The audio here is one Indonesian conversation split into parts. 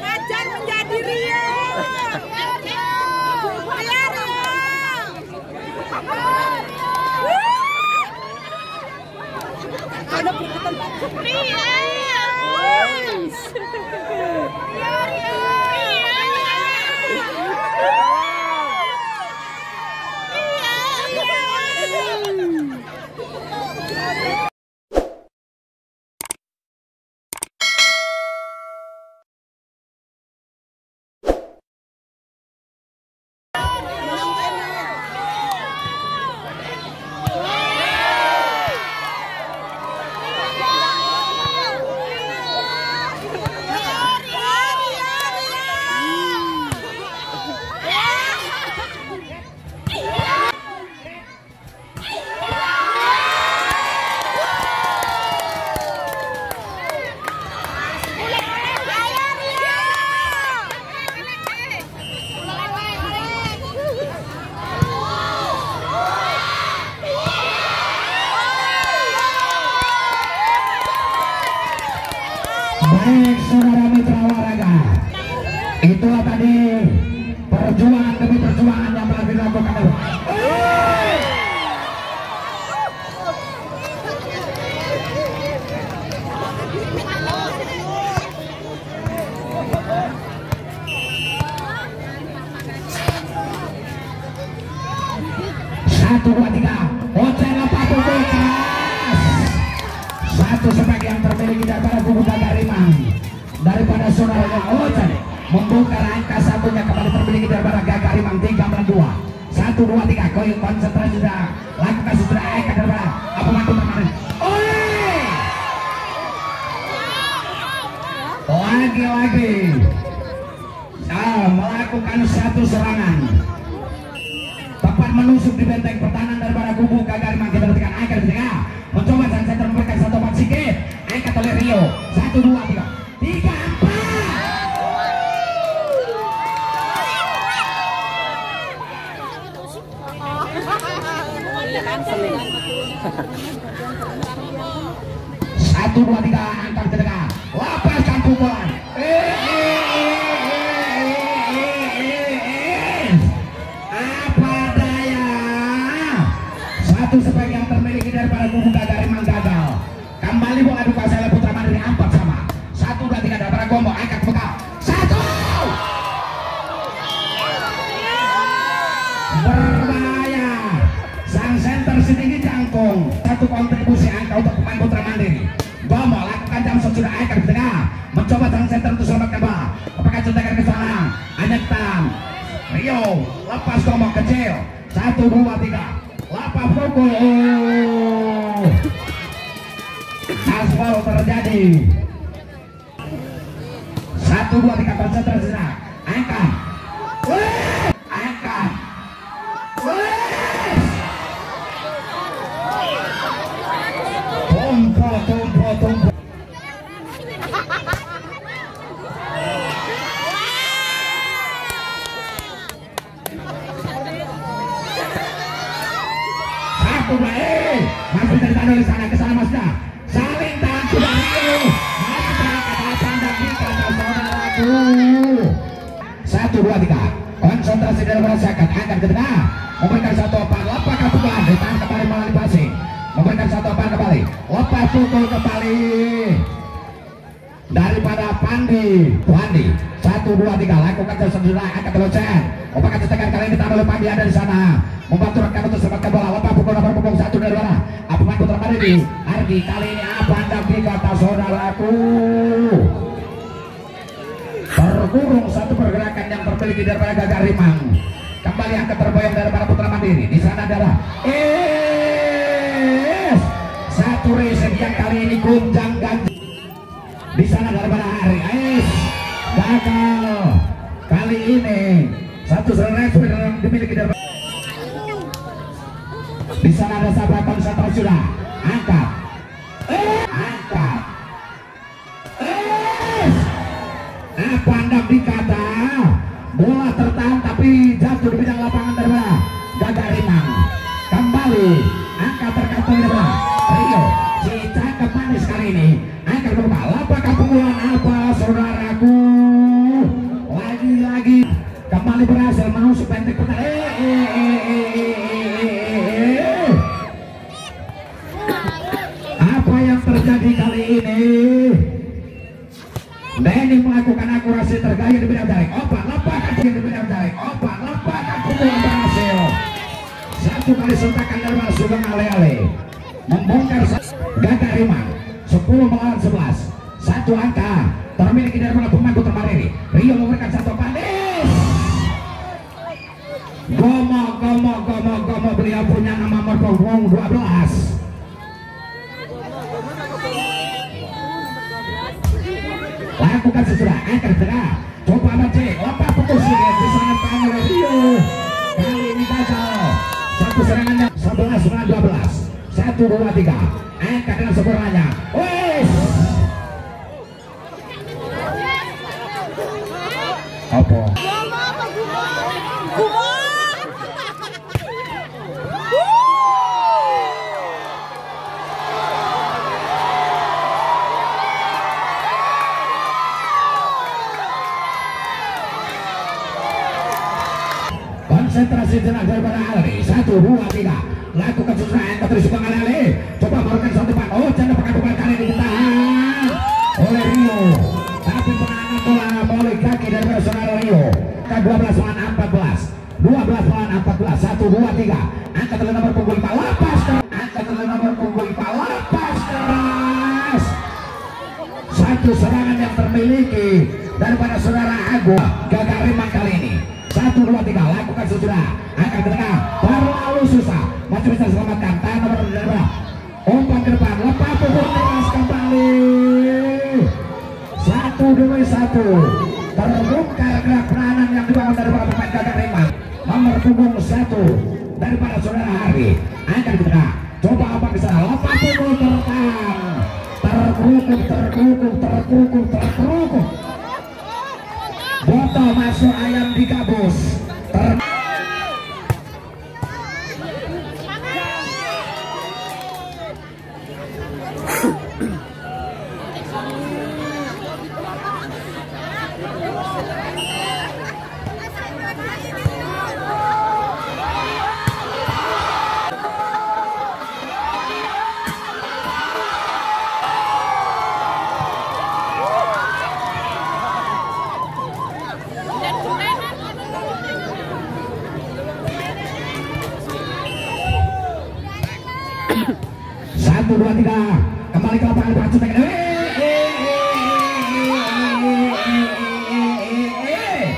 Ngajar menjadi. Ria, Rio. Ada perbuatan Ria. Satu, dua, tiga. Oceng apa keras Satu sebagai yang termiliki daripada kubu Gagarimang Daripada saudaranya Oceng Membuka angka satunya daripada Gagarimang Tiga dua Satu, dua, tiga Koyun konsentrasi sudah Lakukan sudah angka daripada Apa mampu kemarin Oleh Lagi-lagi Ah, melakukan satu serangan tepat menusuk di benteng pertahanan daripada kubu Gagarimang kita tekan angkat di tengah mencoba dan saya memberikan satu obat sikit angkat oleh Rio satu dua tiga empat satu dua tiga ke tengah. Lepaskan pukulan apa daya? Satu sebagai yang termiliki daripada kubu Gagarimang gagal. Kembali bola adu kuasa oleh Putra Mandiri empat sama? Satu dua tiga daripada Gombo angkat bekal. Satu! Berbahaya. Sang center setinggi jangkung. Satu kontribusi satu dua tiga. Lapak oh. aspal terjadi. Satu dua tiga konsentrasi nah. angkat Wih! angkat Wih! tumpo tumpo tumpo satu baik masih tertanda di sana ke sana mas dah. Saling tahan sudah Rio masih terangkat pandang di kata saudaraku. Satu dua tiga. Konsentrasi dari merasakan angkat ke tengah. Memberikan satu opan lepas pukulan ditahan kembali melalui passing memberikan satu opan kembali. Lepas pukul kembali. Daripada Pandi Pandi satu dua tiga. Lakukan tersedia angkat telocan opak tekan kali ini. Taruh Pandi ada di sana. Membantu rekan untuk selamatkan bola. Lepas pukul nomor pukul satu dari mana apa mampu terpadu di Ardi kali ini apa anda kata saudaraku? Terkurung satu pergerakan yang termiliki daripada Gagarimang kembali angkat terboyong daripada Putra Mandiri. Di sana adalah es. Satu reset yang kali ini gunjang ganjing. Di sana daripada Hari Ais gagal kali ini satu serangan yang dimiliki daripada di sana ada sahabat konsentrasi sudah anda dikata tarik opak lepaskan pukulan berhasil satu kali sentakan dari Sugeng Ale-Ale. Membongkar gagal Rima. 10 melawan 11 satu angka termiliki dari pemain putar Mariri Rio memberikan satu pandis Gomo, Gomo, Gomo, Gomo. Beliau punya nama nomor punggung 12 lakukan sesudah. Angkat tengah. Coba baca lepas 12 satu dua tiga. Angkat dengan sempurnanya wes. Apa? Konsentrasi jenak daripada Ali satu dua tiga. Lakukan susunan terus dengan Ali coba barukan satu depan oh jangan pakai bukan kali ditahan oleh Rio tapi penanganan bola melalui kaki daripada saudara Rio angka 12 melawan 14 12 melawan 14 satu dua tiga angkat oleh nomor punggung 5 lepas keras angkat oleh nomor punggung 5 lepas keras satu serangan yang termiliki daripada saudara Agung gagal rimang kali ini satu dua tiga lakukan sudah angkat ke tengah. Terlalu susah. Masih bisa selamatkan. Tahan nomor umpan ke depan. Lepas pukul keras kembali. Satu demi satu. Terbongkar gerak peranan yang dibangun daripada pemain gagal rimang nomor punggung satu daripada saudara Hari angkat ke tengah. Coba apa bisa? Lepas pukul terkam terkurung terkurung terkurung terkurung botol masuk ayam di gabus ter dua tiga kembali ke lapangan Pak Eh, eh, eh, eh, eh, eh, eh, eh.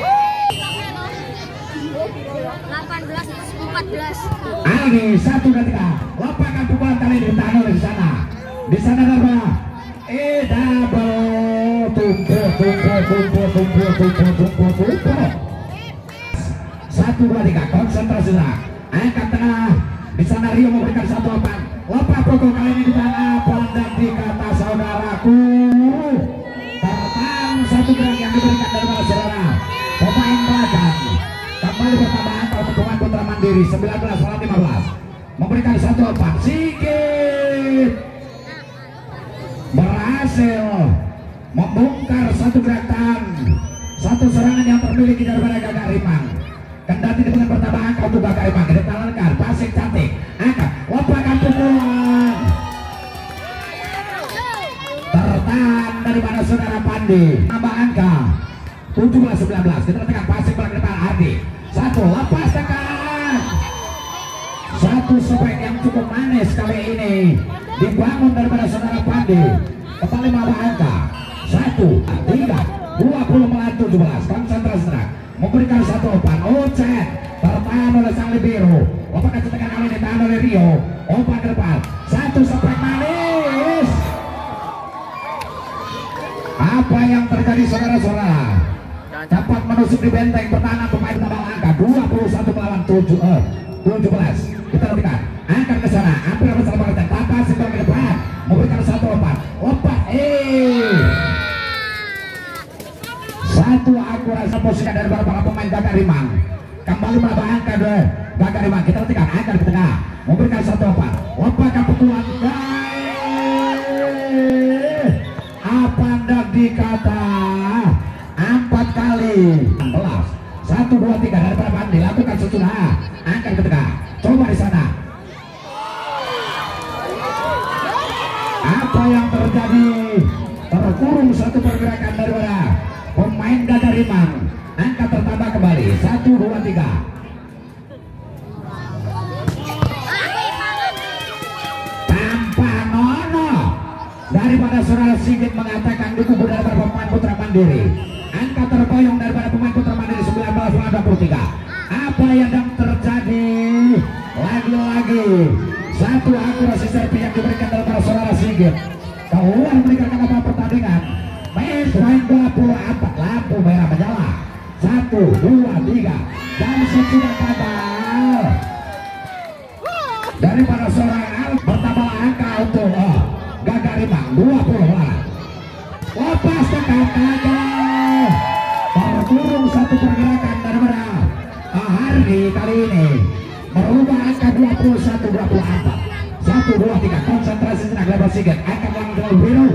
18 14 Aldi satu dan tiga lapangan pukulan ini ditahan oleh sana di sana ada eh double tumpu tumpu tumpu tumpu tumpu tumpu tumpu satu dua tiga konsentrasi lah angkat tengah di sana Rio memberikan satu lapan lepas pukul kali ini di tanah pandang di kata saudaraku. Tertang satu gerak yang diberikan dari saudara. Pemain belakang kembali bertambah angka untuk pemain putra mandiri 19 lawan 15 memberikan satu lapan sikit. Berhasil. Membongkar satu gerakan. Satu serangan yang termiliki daripada Gagak Rimang. Kendati dengan pertambahan angka untuk Gagak Rimang. Ditalankan pasik cantik daripada saudara Pandi tambah angka 17-19 kita tekan pasik belakang depan Ardi. Satu lepas tekan satu spek yang cukup manis kali ini. Dibangun daripada saudara Pandi kembali menambah angka satu tiga dua puluh melawan tujuh belas. Konsentrasi tenang memberikan satu umpan. Ocet tertahan oleh sang libero umpan kecetekan kali ini ditahan oleh Rio. Umpan ke depan. Satu spek manis apa yang terjadi saudara-saudara? Dapat menusuk di benteng pertahanan pemain tambah angka 21 melawan 7 eh, 17 kita lihat angkat ke sana. Hampir bersama barisan tapa sebelum ke depan. Memberikan satu lompat lompat eh. Satu akurasi posisi dari para pemain Gagak Rimang. Kembali menambah angka dua Gagak Rimang. Kita lihat angkat dikata empat kali. 16 satu dua tiga. Dari pemain dilakukan sesudah angkat ke tengah coba di sana. Apa yang terjadi? Terkurung satu pergerakan daripada pemain Gajah Rimang. Angka tertambah kembali. Satu dua tiga daripada saudara Sigit mengatakan dikubu daripada pemain Putra Mandiri. Angka terboyong daripada pemain Putra Mandiri 19 apa yang terjadi? Lagi-lagi satu akurasi serpi yang diberikan daripada saudara Sigit. Keluar meninggalkan apa pertandingan. Poin 24 lampu merah menyala satu dua tiga. Dan sesudah kabar gagal terkurung satu pergerakan daripada Hardi kali ini merubah angka 21 24 satu dua tiga konsentrasi senak lebar sigit angkat langsung biru